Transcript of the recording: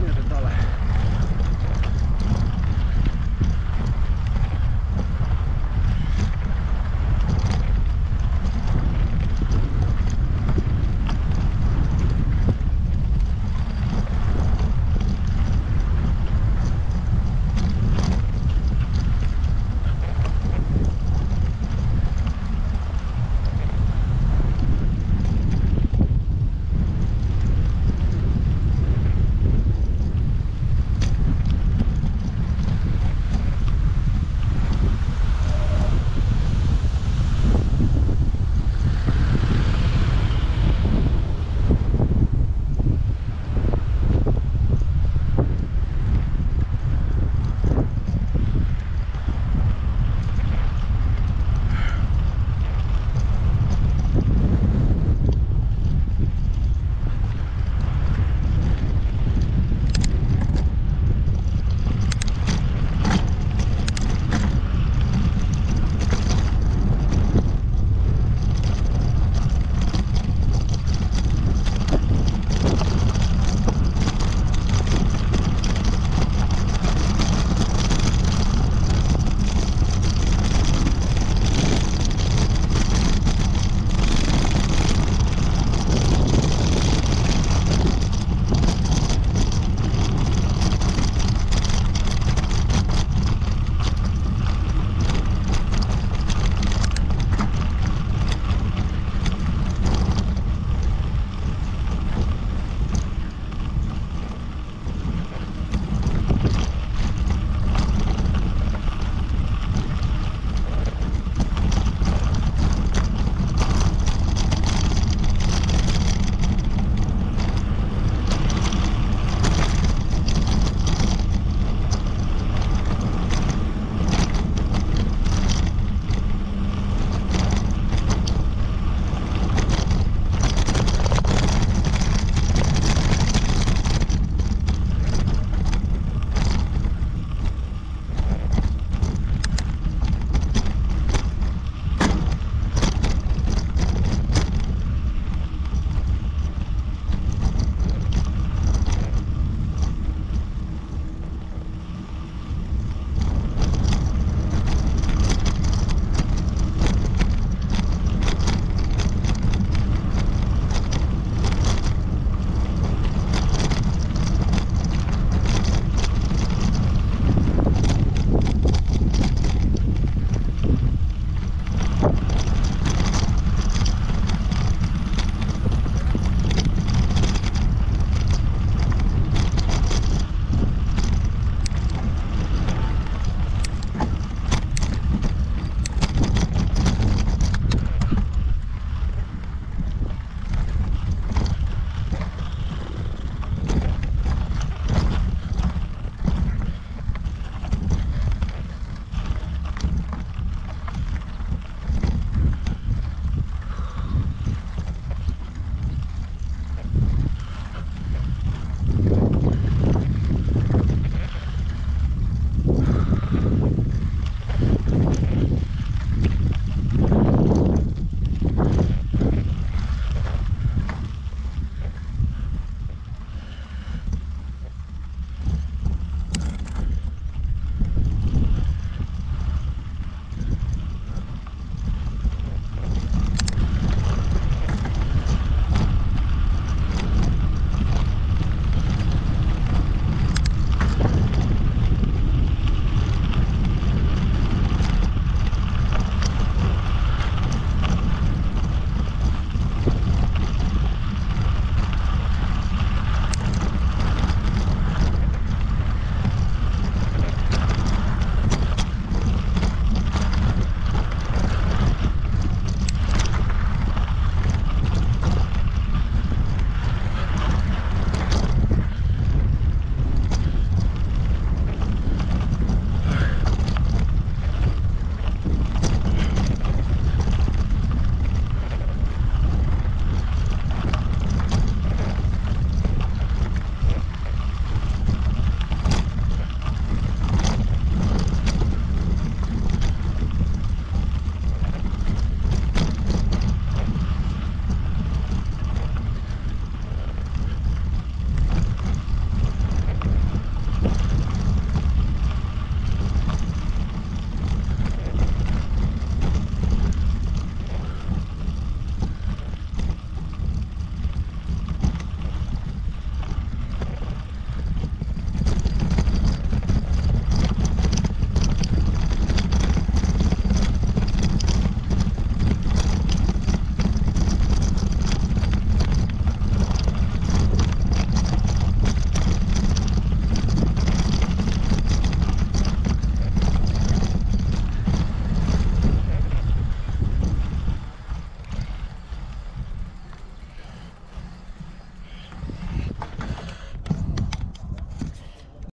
五月到了